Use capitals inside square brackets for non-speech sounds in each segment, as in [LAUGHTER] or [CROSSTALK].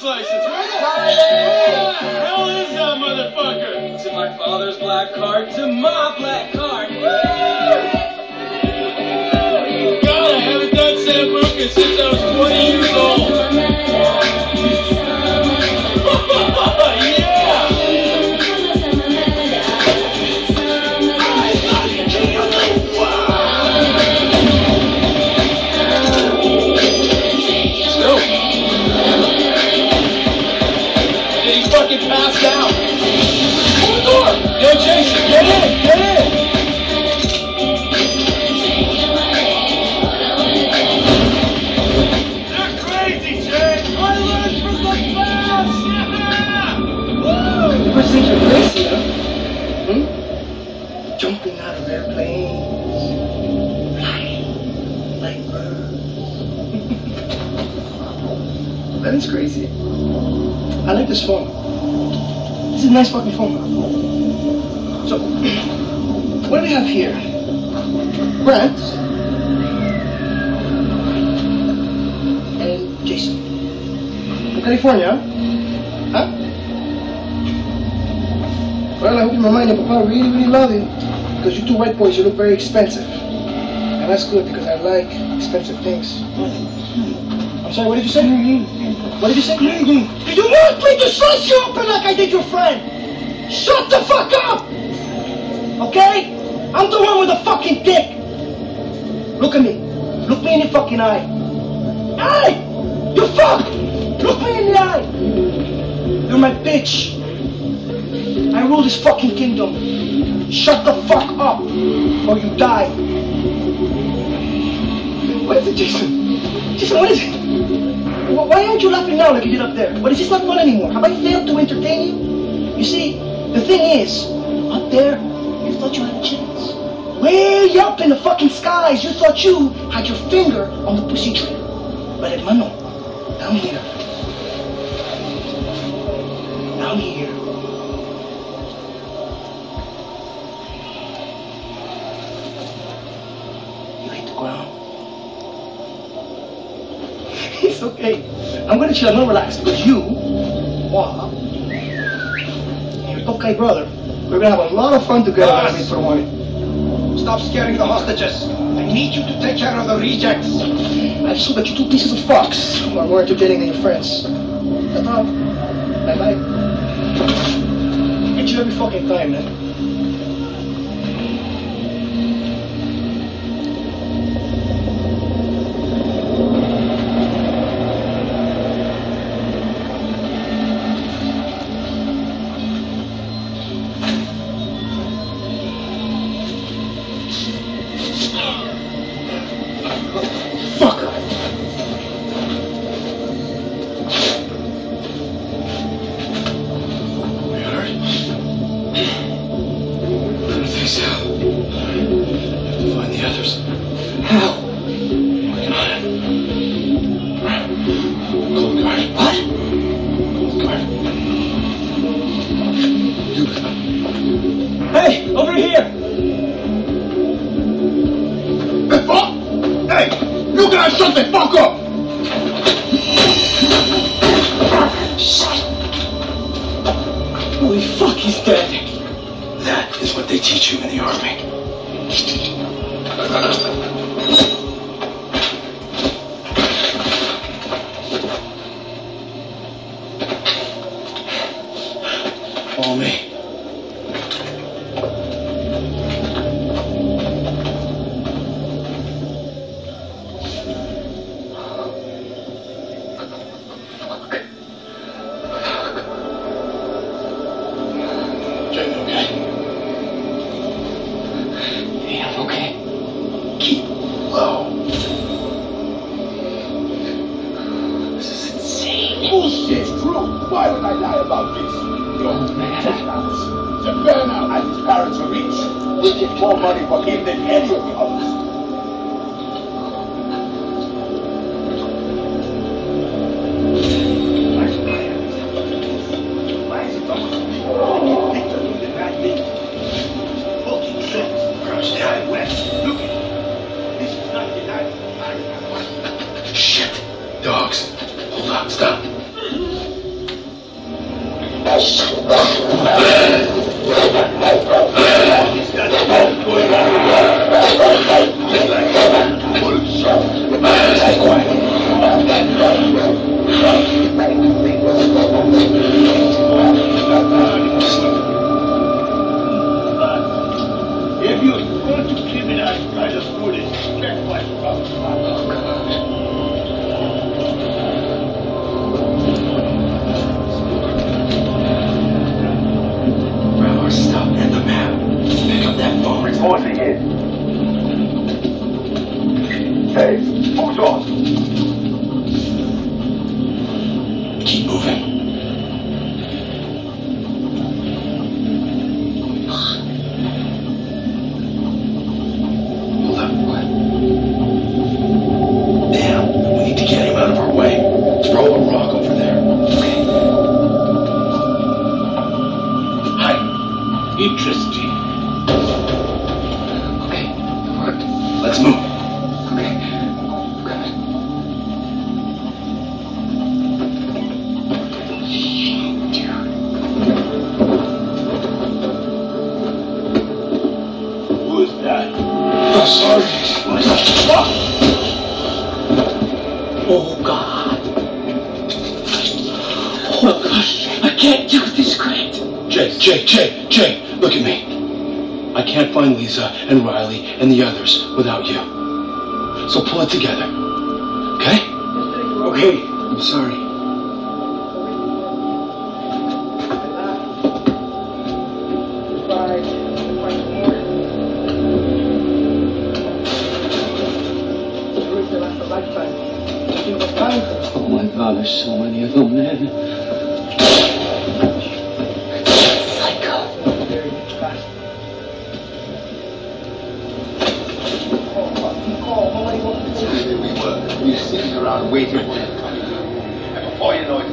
his pilot's license? Where the, where the hell is that motherfucker? To my father's black card, to my black card. God, I haven't done Sambuca since I was 20 years old. That is crazy. I like this phone. This is a nice fucking phone. So, what do we have here? Grant and Jason. From California, huh? Well, I hope your mama and your papa really, really love you. Because you two white boys, you look very expensive. And that's good because I like expensive things. I'm sorry, what did you say? What did you say? Did you want me to slice you open like I did your friend? Shut the fuck up! Okay? I'm the one with the fucking dick! Look at me. Look me in the fucking eye. Hey! You fuck! Look me in the eye! You're my bitch! I rule this fucking kingdom. Shut the fuck up, or you die. What is it, Jason? Jason, what is it? Wh- Why aren't you laughing now like you did up there? What is this not fun anymore? Have I failed to entertain you? You see, the thing is, up there, you thought you had a chance. Way up in the fucking skies, you thought you had your finger on the pussy trigger. But hermano, down here, down here, it's okay. I'm gonna chill. I'm gonna relax because you, and your Tokai brother, we're gonna have a lot of fun together. I mean, for a while. Stop scaring the hostages. I need you to take care of the rejects. I hope that you two pieces of fucks are more entertaining than your friends. That's all. Bye bye. Get you every fucking time, man. Fuck up!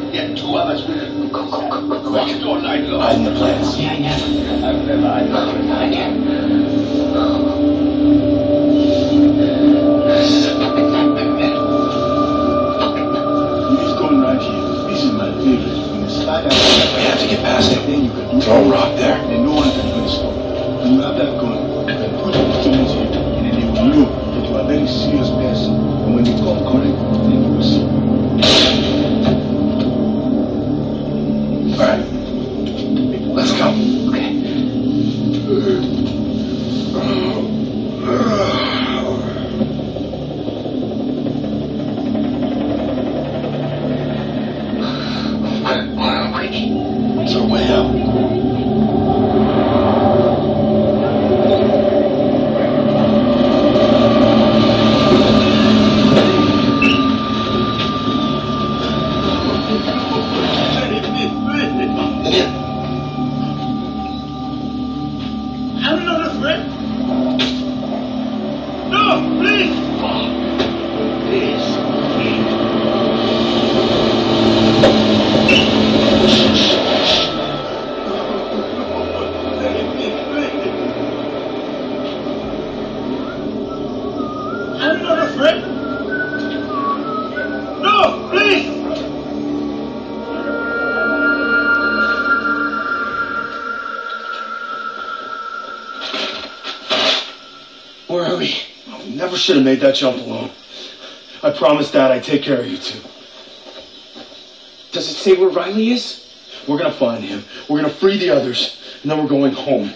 It, get two go, go, go, Walking all night long. In the plants. Yeah, yeah. I've never had I can. This is a fucking nightmare. He's going right here. This is my favorite. We have to get past him. then you can do Throw a rock there. Made that jump alone. I promise, Dad I'd take care of you two. Does it say where Riley is? We're gonna find him. We're gonna free the others, and then we're going home.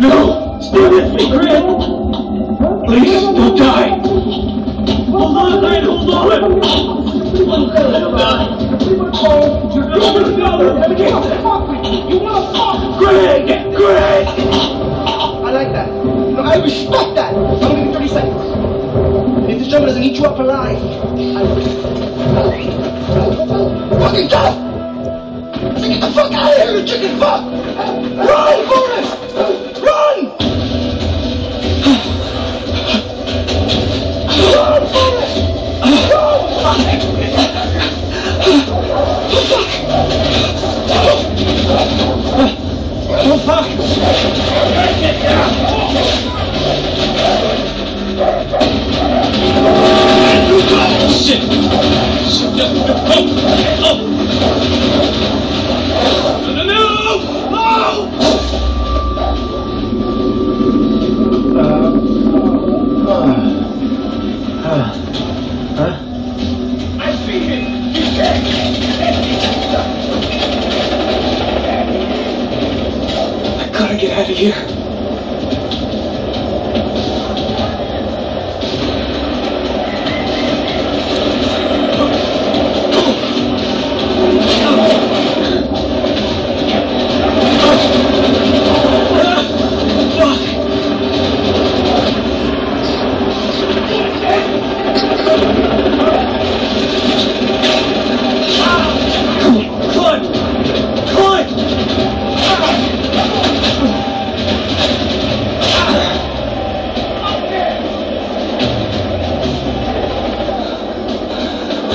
No! Stay with me, Grant! Please, don't die! Hold on, Grant, hold on! Greg! Greg! I like that. No, I respect that. I'm gonna give you 30 seconds. If this jungle doesn't eat you up alive, I. Fucking go! Get the fuck out of here, you chicken fuck! Run, Forrest!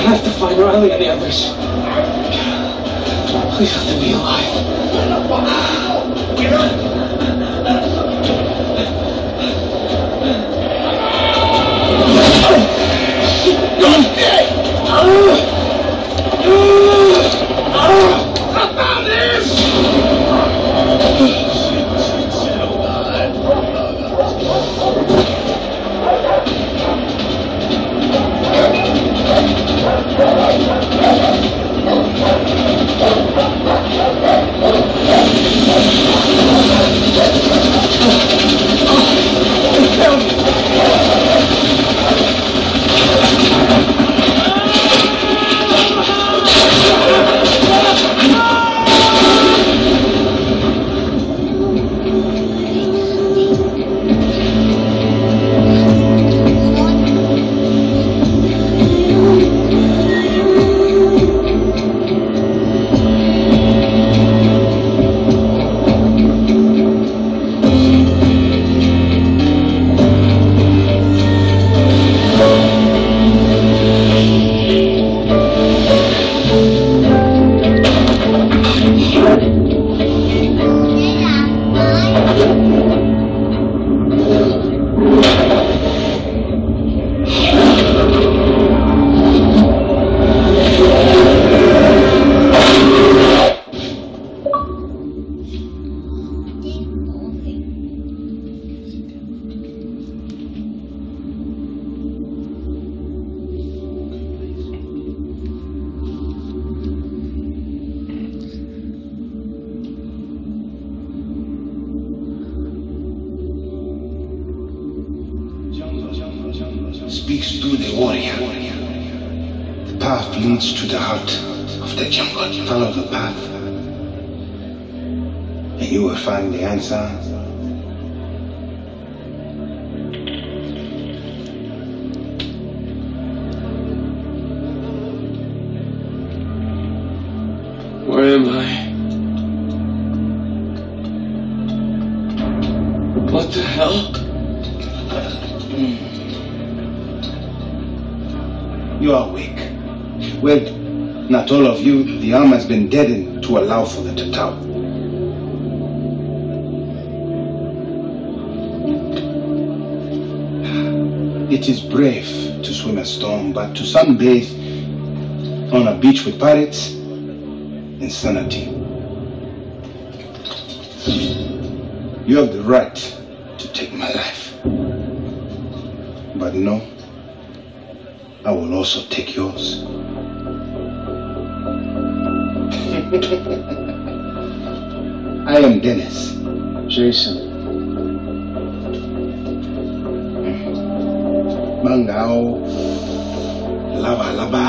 have to find Riley and the others. Please have to be alive. Get up! I found this! Thank you. Been deadened to allow for the Tatau. It is brave to swim a storm, but to sunbathe on a beach with pirates, insanity. You have the right to take my life. But no, I will also take yours. [LAUGHS] I am Dennis. Jason. Mangao. Lava Lava.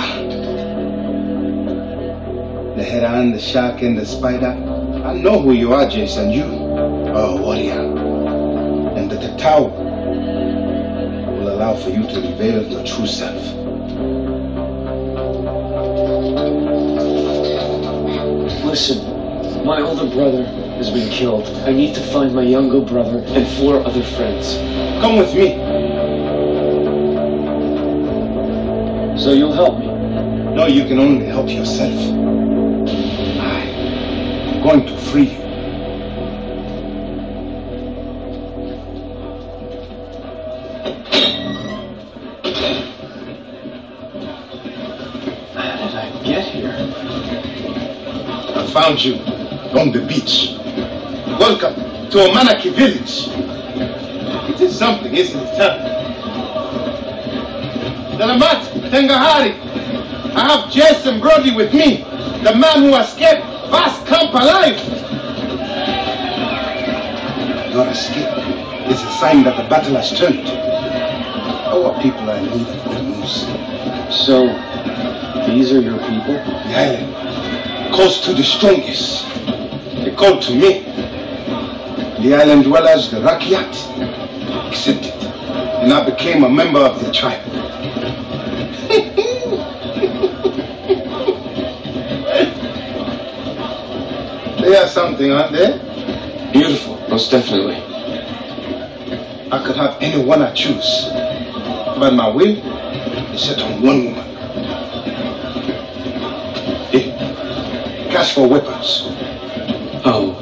The heron, the shark, and the spider. I know who you are, Jason. You are a warrior. And the Tatau will allow for you to reveal your true self. Listen, my older brother has been killed. I need to find my younger brother and four other friends. Come with me. So you'll help me? No, you can only help yourself. I am going to free you. Found you on the beach. Welcome to Amanaki village. It is something, isn't it? Dalamat, Tengahari, I have Jason Brody with me, the man who escaped Vast Camp alive. not escape is a sign that the battle has turned. Our people are in need of good news. So, these are your people? Island calls to the strongest. They called to me. The island dwellers, the Rakyat, accepted. And I became a member of their tribe. [LAUGHS] they are something, aren't they? Beautiful, most definitely. I could have anyone I choose. But my will is set on one woman. Cash for weapons. Oh,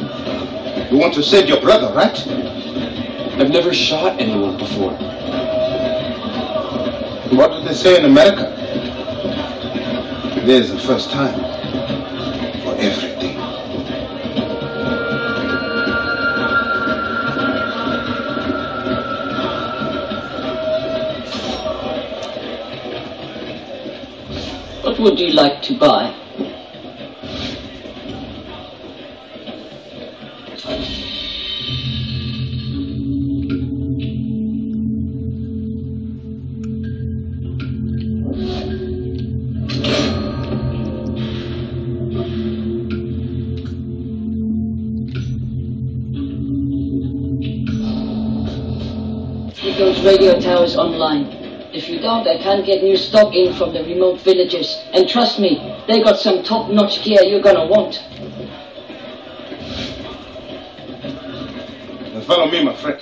You want to save your brother, right? I've never shot anyone before. What do they say in America? There's a first time for everything. What would you like to buy? If you I can't get new stock in from the remote villages. And trust me, they got some top-notch gear you're gonna want. Now follow me, my friend.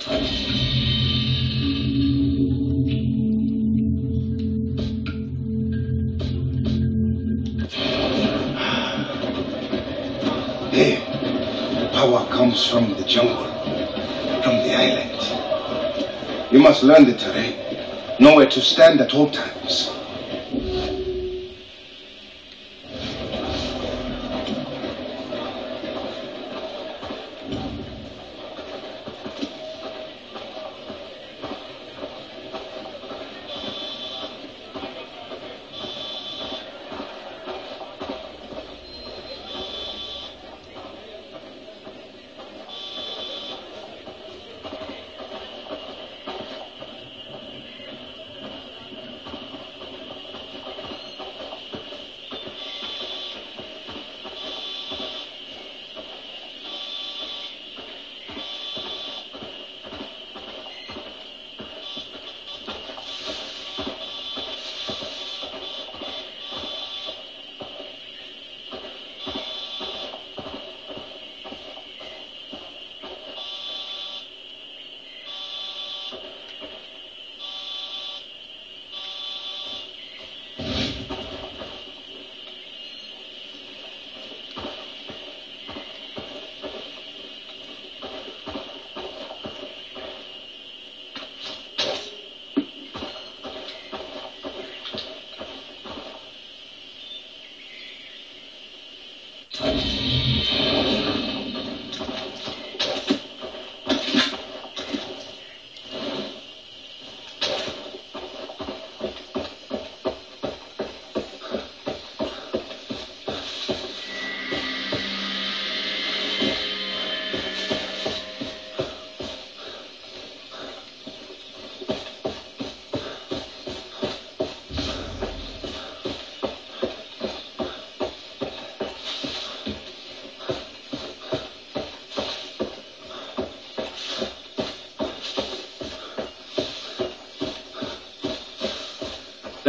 There, power comes from the jungle, from the island. You must learn the terrain, know where to stand at all times.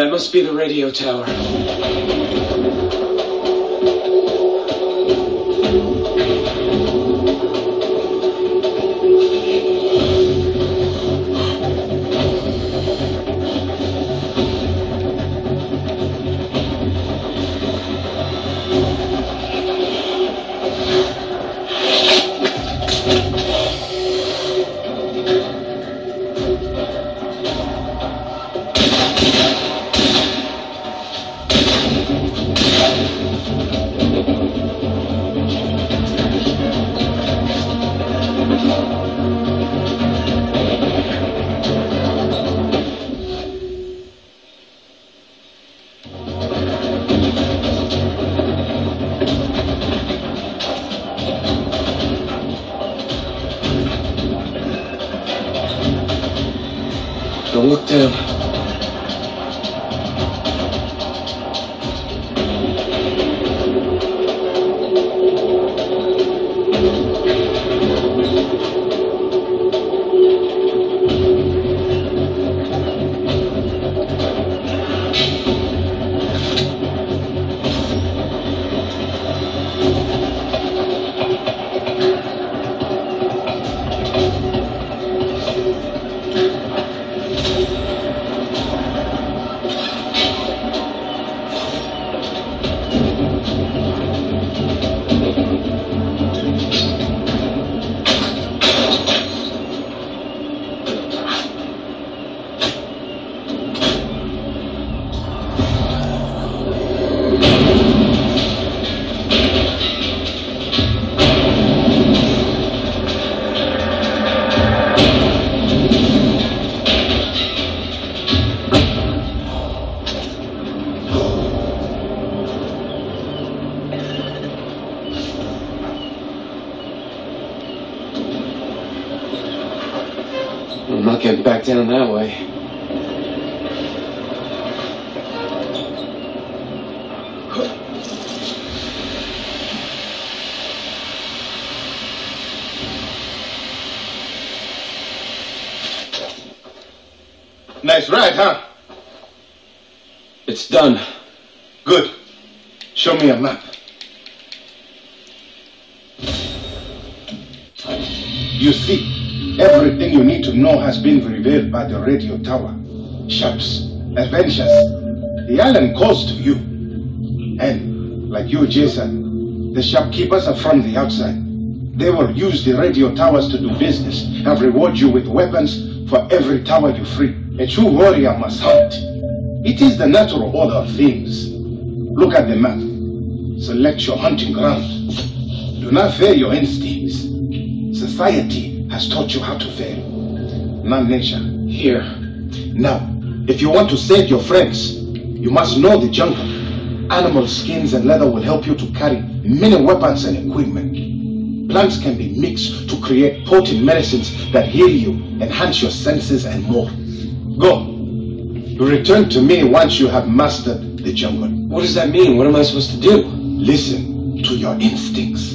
That must be the radio tower. It's done. Good. Show me a map. You see, everything you need to know has been revealed by the radio tower. Shops, adventures. The island calls to you. And, like you, Jason, the shopkeepers are from the outside. They will use the radio towers to do business and reward you with weapons for every tower you free. A true warrior must hunt. It is the natural order of things. Look at the map. Select your hunting ground. Do not fear your instincts. Society has taught you how to fail, not nature. Here. Now, if you want to save your friends, you must know the jungle. Animal skins and leather will help you to carry many weapons and equipment. Plants can be mixed to create potent medicines that heal you, enhance your senses, and more. Go. Return to me once you have mastered the jungle. What does that mean? What am I supposed to do? Listen to your instincts.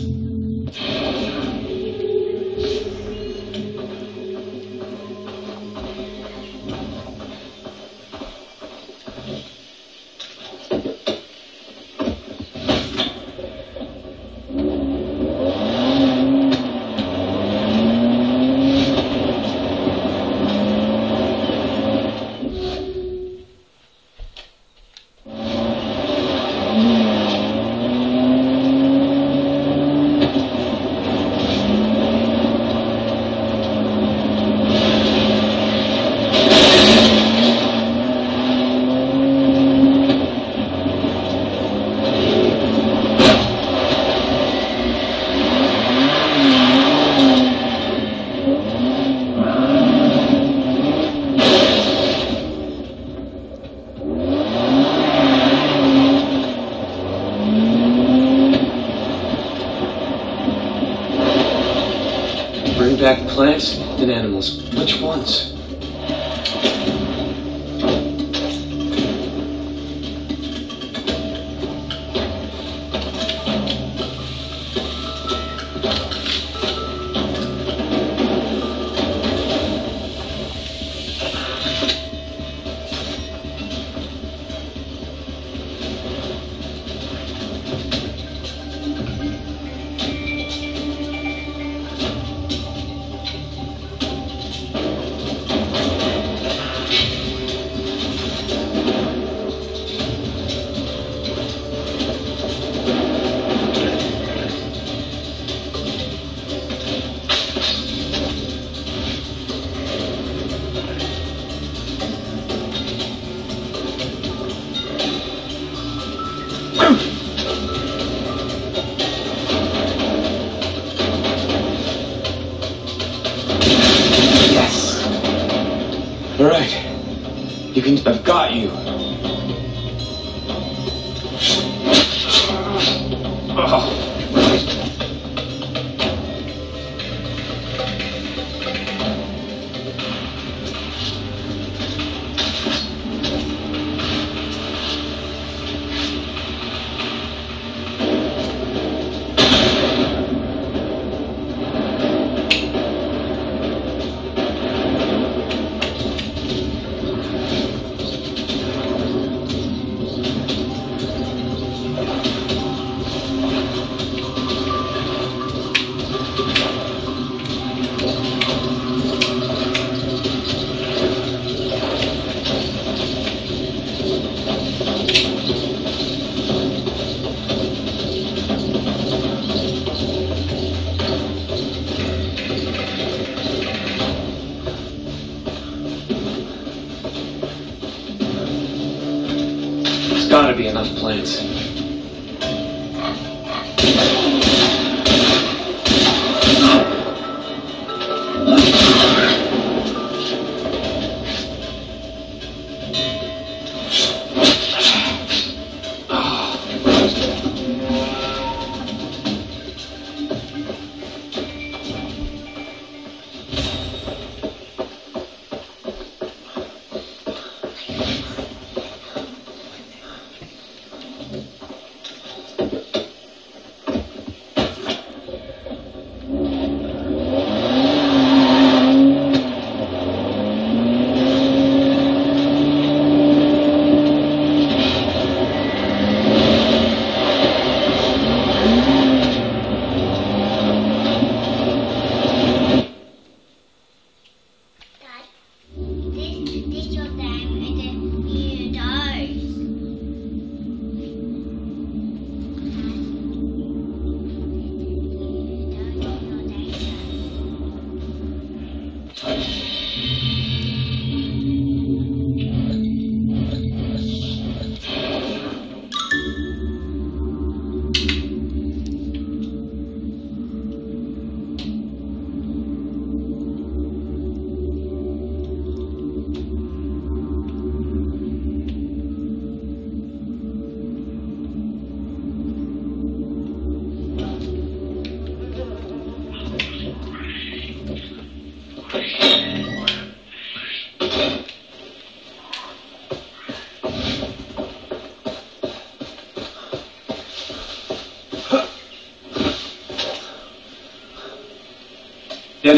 Be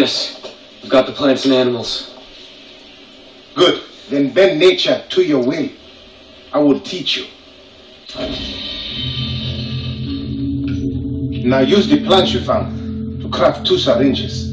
Dennis, we've got the plants and animals. Good. Then bend nature to your will. I will teach you. Now use the plants you found to craft two syringes.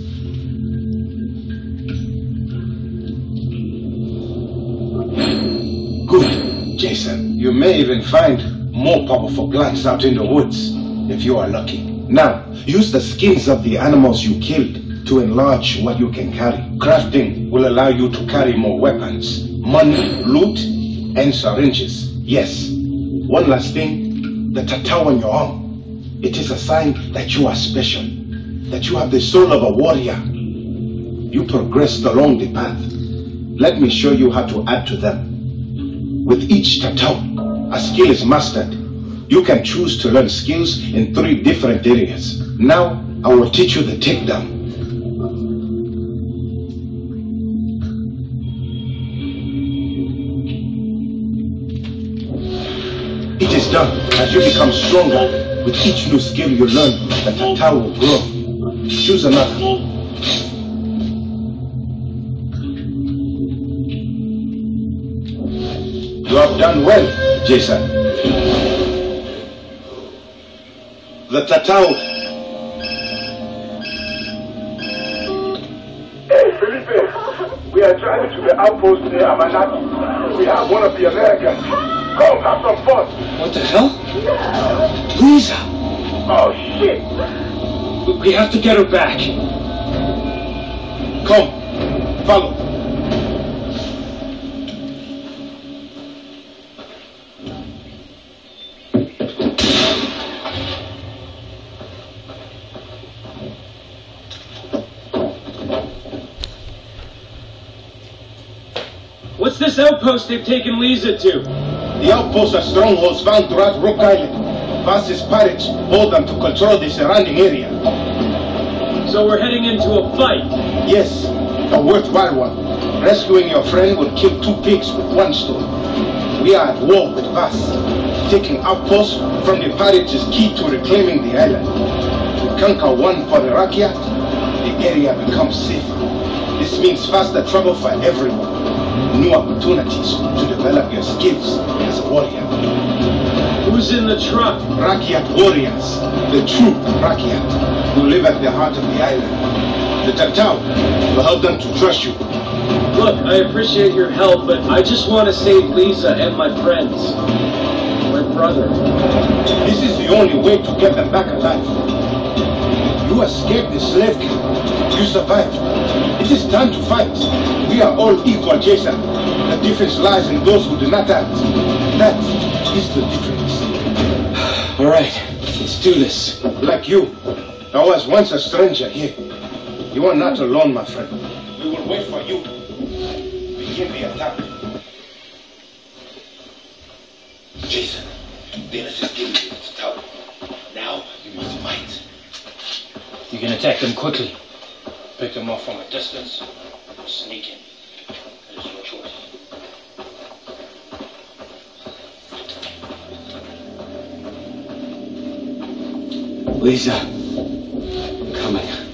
Good, Jason. You may even find more powerful plants out in the woods if you are lucky. Now, use the skins of the animals you killed to enlarge what you can carry. Crafting will allow you to carry more weapons, money, loot, and syringes. Yes. One last thing, the tattoo on your arm. It is a sign that you are special, that you have the soul of a warrior. You progressed along the path. Let me show you how to add to them. With each tattoo, a skill is mastered. You can choose to learn skills in three different areas. Now, I will teach you the takedown. Done. As you become stronger, with each new skill you learn, the tattoo will grow. Choose another. You have done well, Jason. The. Hey, Felipe, we are driving to the outpost near Amanaki. We have one of the Americans. Come, have some fun. What the hell? Liza! Oh, shit. We have to get her back. Come, follow. What's this outpost they've taken Liza to? The outposts are strongholds found throughout Rook Island. Vaas's pirates hold them to control the surrounding area. So we're heading into a fight. Yes, a worthwhile one. Rescuing your friend would kill two pigs with one stone. We are at war with Vas. Taking outposts from the pirates is key to reclaiming the island. We conquer one for the Rakyat, the area becomes safer. This means faster travel for everyone. New opportunities to develop your skills as a warrior. Who's in the truck? Rakyat warriors, the true Rakyat, who live at the heart of the island. The Tatau will help them to trust you. Look, I appreciate your help, but I just want to save Liza and my friends. My brother. This is the only way to get them back alive. You escaped the slave camp. You survived. It is time to fight. We are all equal, Jason. The difference lies in those who do not act. That is the difference. [SIGHS] All right, let's do this. Like you, I was once a stranger here. You are not alone, my friend. We will wait for you. Begin the attack. Jason, Dennis is giving you the tower. Now you must fight. You can attack them quickly. Pick them off from a distance. or Sneak in. It is your choice. Liza, I'm coming.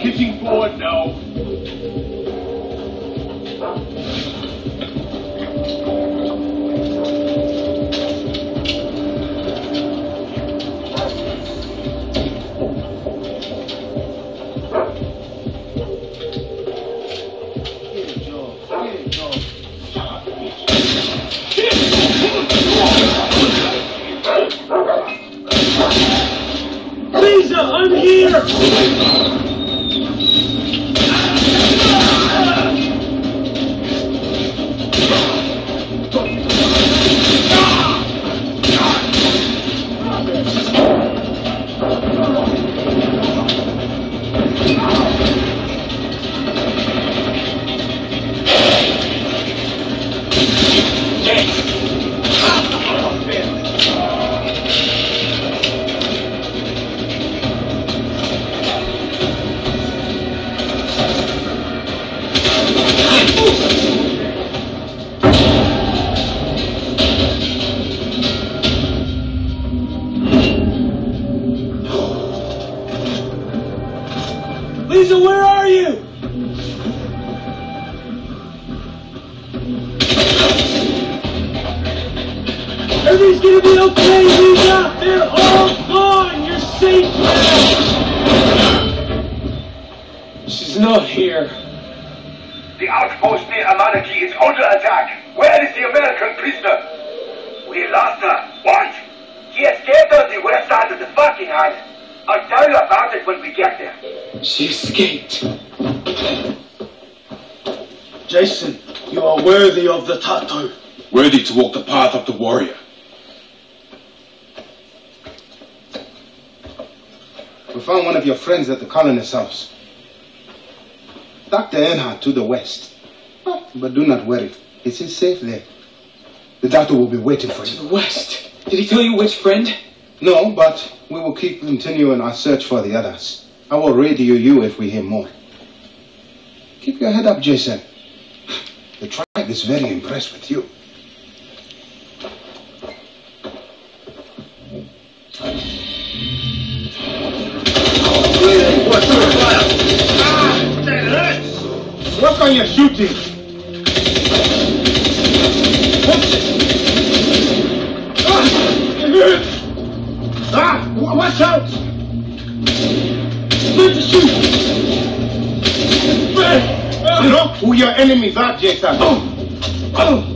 Kicking forward now. To walk the path of the warrior. We found one of your friends at the colonist's house. Dr. Earnhardt to the west. But do not worry. It is safe there. The doctor will be waiting for To you. the west. Did he tell you which friend? No, but we will keep continuing our search for the others. I will radio you if we hear more. Keep your head up, Jason. [SIGHS] The tribe is very impressed with you. On your shooting. Ah, ah watch out! Learn to shoot! You ah. know who your enemies are, ah, Jason. Oh, oh.